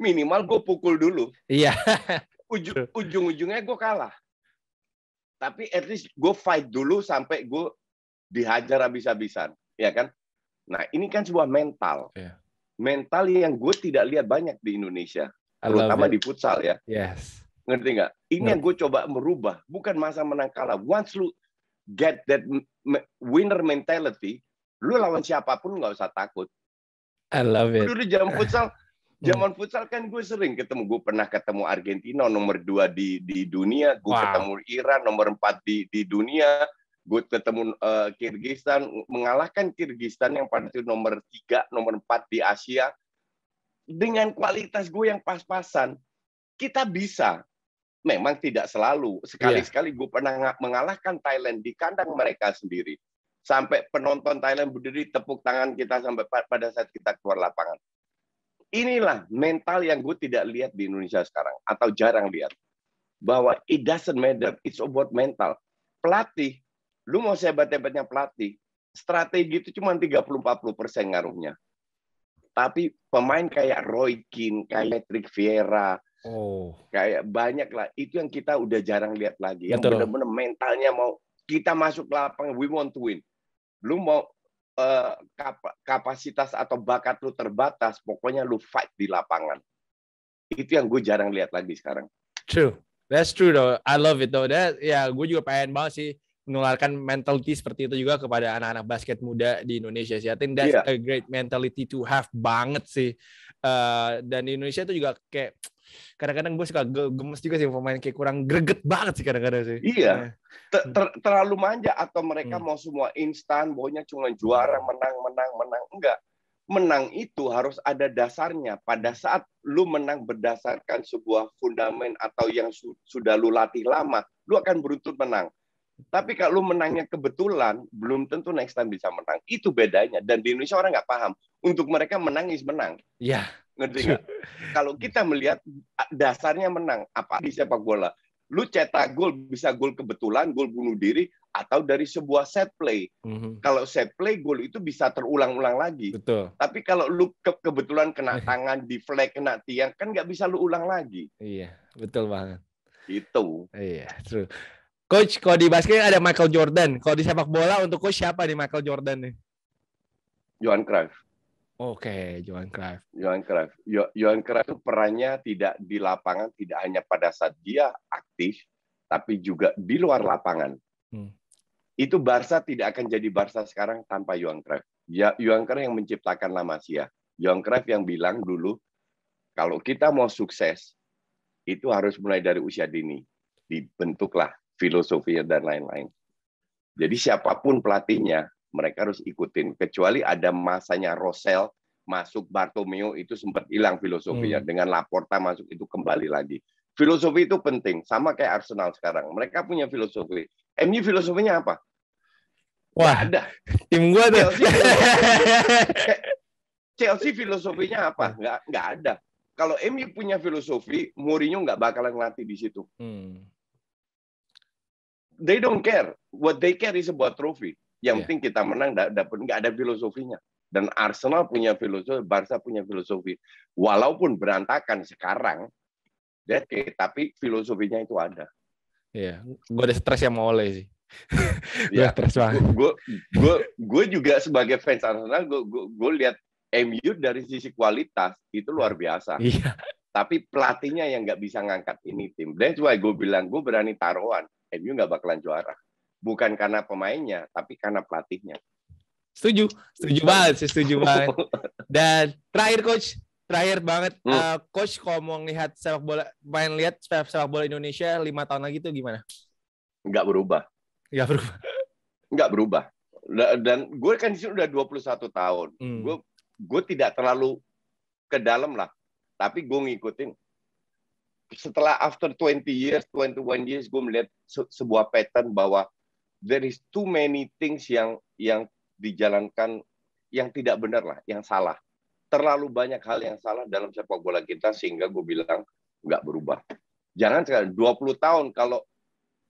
Minimal gue pukul dulu. Iya. ujung ujung-ujungnya gue kalah tapi at least gue fight dulu sampai gue dihajar habis-habisan ya kan nah ini kan sebuah mental yeah. mental yang gue tidak lihat banyak di Indonesia terutama di futsal ya yes ngerti nggak ini no. yang gue coba merubah bukan masa menang kalah once lu get that winner mentality lu lawan siapa pun nggak usah takut I love it. Lu di jam futsal, Zaman futsal kan gue sering ketemu. Gue pernah ketemu Argentina nomor dua di di dunia. Gue wow. ketemu Iran nomor empat di di dunia. Gue ketemu uh, Kirgistan mengalahkan Kirgistan yang pada itu nomor tiga, nomor empat di Asia. Dengan kualitas gue yang pas-pasan, kita bisa. Memang tidak selalu. Sekali-sekali gue pernah mengalahkan Thailand di kandang mereka sendiri. Sampai penonton Thailand berdiri tepuk tangan kita sampai pada saat kita keluar lapangan. Inilah mental yang gue tidak lihat di Indonesia sekarang atau jarang lihat. Bahwa it doesn't matter it's about mental. Pelatih lu mau sehebat-hebatnya pelatih strategi itu cuma 30-40 persen ngaruhnya. Tapi pemain kayak Roy Keane kayak Patrick Vieira oh. kayak banyak lah itu yang kita udah jarang lihat lagi yang benar-benar mentalnya mau kita masuk lapangan we want to win lu mau uh, kapasitas atau bakat lu terbatas, pokoknya lu fight di lapangan. Itu yang gue jarang lihat lagi sekarang. True. That's true though. I love it though. That ya gue juga pengen banget sih menularkan mentality seperti itu juga kepada anak-anak basket muda di Indonesia sih. I think that's yeah. a great mentality to have banget sih. Uh, dan di Indonesia itu juga kayak kadang-kadang gue suka gemes juga sih pemain kayak kurang greget banget sih kadang-kadang sih. Iya. Ter ter terlalu manja atau mereka hmm. mau semua instan, pokoknya cuma juara, menang, menang, menang. Enggak. Menang itu harus ada dasarnya. Pada saat lu menang berdasarkan sebuah fundamen atau yang su sudah lu latih lama, lu akan beruntut menang. Tapi kalau lu menangnya kebetulan, belum tentu next time bisa menang. Itu bedanya. Dan di Indonesia orang nggak paham. Untuk mereka menangis menang. Iya. Ngerti nggak? Kalau kita melihat dasarnya menang, apa di sepak bola? Lu cetak gol bisa gol kebetulan, gol bunuh diri, atau dari sebuah set play. Mm-hmm. Kalau set play gol itu bisa terulang-ulang lagi. Betul. Tapi kalau lu ke kebetulan kena tangan di flag kena tiang kan nggak bisa lu ulang lagi. Iya, betul banget. Itu. Iya, true. Coach, kalau di basket ada Michael Jordan. Kalau di sepak bola untuk coach siapa nih Michael Jordan nih? Johan Cruyff. Oke, Johan Cruyff. Johan Cruyff. Johan Cruyff itu perannya tidak di lapangan, tidak hanya pada saat dia aktif, tapi juga di luar lapangan. Hmm. Itu Barca tidak akan jadi Barca sekarang tanpa Johan Cruyff. Ya, Johan Cruyff yang menciptakan La Masia. Johan Cruyff yang bilang dulu, kalau kita mau sukses, itu harus mulai dari usia dini. Dibentuklah filosofinya dan lain-lain. Jadi siapa pun pelatihnya, mereka harus ikutin. Kecuali ada masanya Rosel masuk Bartomeu itu sempat hilang filosofinya. Hmm. Dengan Laporta masuk itu kembali lagi. Filosofi itu penting. Sama kayak Arsenal sekarang. Mereka punya filosofi. MU filosofinya apa? Wah, ada. Tim gua tuh. Chelsea, Chelsea filosofinya apa? Nggak, nggak ada. Kalau MU punya filosofi, Mourinho nggak bakalan ngelatih di situ. Hmm. They don't care. What they care is about trophy. Yang yeah. penting kita menang, dapat nggak ada filosofinya. Dan Arsenal punya filosofi, Barca punya filosofi. Walaupun berantakan sekarang, decade, tapi filosofinya itu ada. Iya, gue ada stres yang mau oleh sih. ya, stres banget. Gue, juga sebagai fans Arsenal, gue lihat MU dari sisi kualitas itu luar biasa. Iya. Tapi pelatihnya yang nggak bisa ngangkat ini tim. That's why gue bilang gue berani taruhan. MU nggak bakalan juara. Bukan karena pemainnya, tapi karena pelatihnya. Setuju, setuju banget sih, setuju banget. Dan terakhir coach, terakhir banget, hmm. uh, coach kalau mau lihat sepak bola, main lihat sepak bola Indonesia lima tahun lagi tuh gimana? Nggak berubah. Nggak berubah. Nggak berubah. Dan gue kan di sini udah 21 tahun. Hmm. Gue gue tidak terlalu ke dalam lah, tapi gue ngikutin. Setelah after 20 years, 21 years, gue melihat se sebuah pattern bahwa there is too many things yang yang dijalankan yang tidak benar lah, yang salah. Terlalu banyak hal yang salah dalam sepak bola kita sehingga gue bilang nggak berubah. Jangan sekarang 20 tahun kalau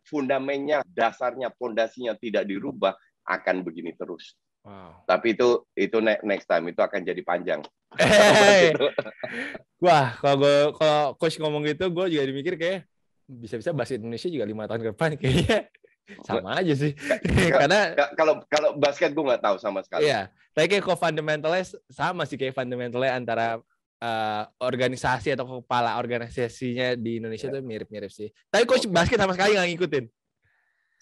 fundamennya, dasarnya, pondasinya tidak dirubah akan begini terus. Wow. Tapi itu itu next time itu akan jadi panjang. Hey. Wah, kalau gue kalau coach ngomong gitu, gue juga dimikir kayak bisa-bisa bahasa Indonesia juga lima tahun ke depan kayaknya sama aja sih. Karena kalau kalau basket gue nggak tahu sama sekali. Iya tapi kayak kok fundamentalnya sama sih kayak fundamentalnya antara uh, organisasi atau kepala organisasinya di Indonesia ya. tuh mirip-mirip sih. Tapi coach basket sama sekali nggak ngikutin.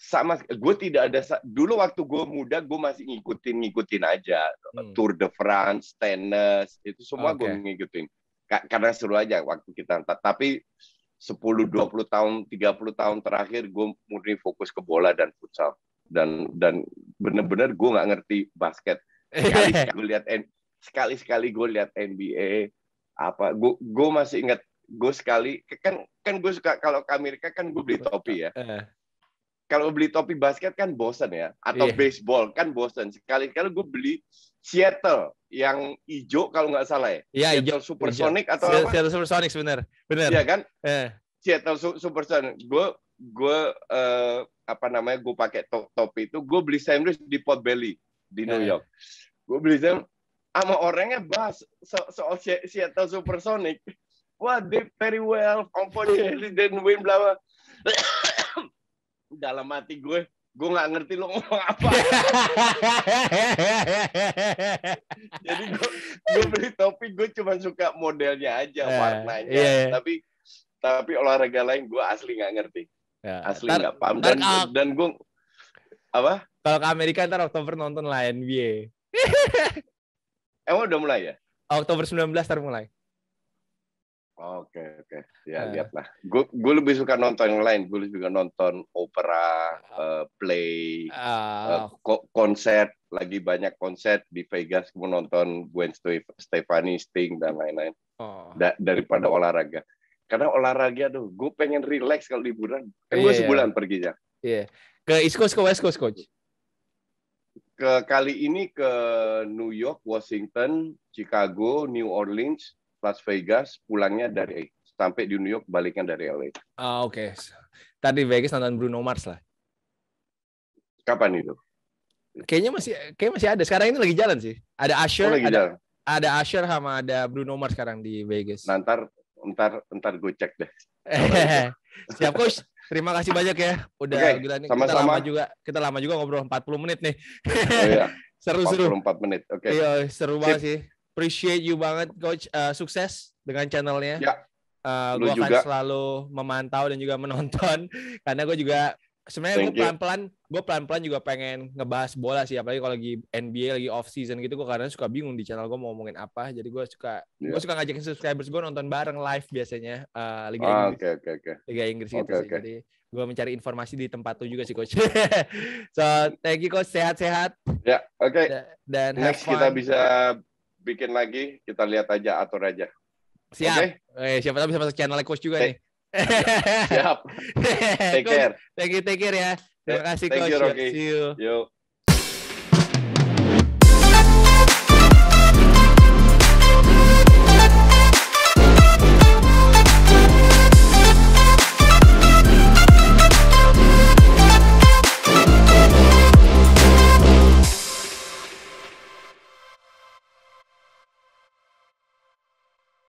Sama gue tidak ada dulu waktu gue muda gue masih ngikutin ngikutin aja. Hmm. Tour de France tenis itu semua okay. gue ngikutin. Karena seru aja waktu kita tapi 10, 20 tahun, 30 tahun terakhir gue murni fokus ke bola dan futsal. Dan dan bener-bener gue nggak ngerti basket. Sekali gue lihat sekali sekali gue lihat NBA apa gue gue masih ingat gue sekali kan kan gue suka kalau ke Amerika kan gue beli topi ya eh. kalau beli topi basket kan bosen ya atau yeah. baseball kan bosen sekali kali gue beli Seattle yang hijau kalau nggak salah ya. Iya, Seattle Supersonic atau Seattle, apa? Seattle Supersonic benar. Benar. Iya kan? Eh. Seattle Supersonic. Gue gue uh, apa namanya? Gue pakai top topi itu. Gue beli sandwich di Pot Belly di New eh. York. Gue beli sandwich sama orangnya bahas so soal Seattle Supersonic. Wah, they very well. Unfortunately, didn't win, bla bla. Dalam hati gue, gue nggak ngerti lo ngomong apa. Jadi gue, beli topi, gue cuma suka modelnya aja, uh, warnanya. Yeah, yeah. Tapi tapi olahraga lain gue asli nggak ngerti. Yeah. Asli nggak paham. Dan, tar, dan gue apa? Kalau ke Amerika ntar Oktober nonton lah NBA. Emang udah mulai ya? Oktober 19 ntar mulai. Oke oke ya uh. lihatlah. Gue gue lebih suka nonton yang lain. Gue lebih suka nonton opera, uh, play, uh. Uh, konser. Lagi banyak konser di Vegas. Gue nonton Gwen Stefani, Sting dan lain-lain. Oh. Da daripada olahraga. Karena olahraga tuh, gue pengen relax kalau liburan. Kan gue yeah, iya. sebulan yeah. perginya. Iya. Yeah. Ke East Coast ke West Coast, coach? Ke kali ini ke New York, Washington, Chicago, New Orleans, Las Vegas, pulangnya dari sampai di New York, baliknya dari LA. Ah, Oke. Okay. Tadi Vegas nonton Bruno Mars lah. Kapan itu? Kayaknya masih kayak masih ada. Sekarang ini lagi jalan sih. Ada Usher, oh, ada jalan. ada Usher sama ada Bruno Mars sekarang di Vegas. Nah, ntar ntar ntar gue cek deh. Siap coach. Terima kasih banyak ya. Udah okay, gila nih. Sama -sama. Kita lama juga. Kita lama juga ngobrol 40 menit nih. oh, iya. Seru-seru. 44 menit. Oke. Okay. Iya, seru banget sih appreciate you banget coach uh, sukses dengan channelnya ya. uh, gue akan selalu memantau dan juga menonton karena gue juga sebenarnya gue pelan-pelan gue pelan-pelan juga pengen ngebahas bola sih apalagi kalau lagi NBA lagi off season gitu gue kadang suka bingung di channel gue mau ngomongin apa jadi gue suka yeah. gue suka ngajakin subscribers gue nonton bareng live biasanya uh, Liga ah, Inggris okay, okay, okay. Liga Inggris gitu okay, sih okay. jadi gue mencari informasi di tempat tuh juga sih coach. so thank you coach sehat-sehat. Ya oke. Okay. Dan next kita bisa bikin lagi kita lihat aja atur aja. Siap. Okay? Eh, siapa tahu bisa masuk channel coach juga nih. Siap. Take care. Thank you, take care ya. Terima kasih Thank coach. You, Rocky. See you. Yo.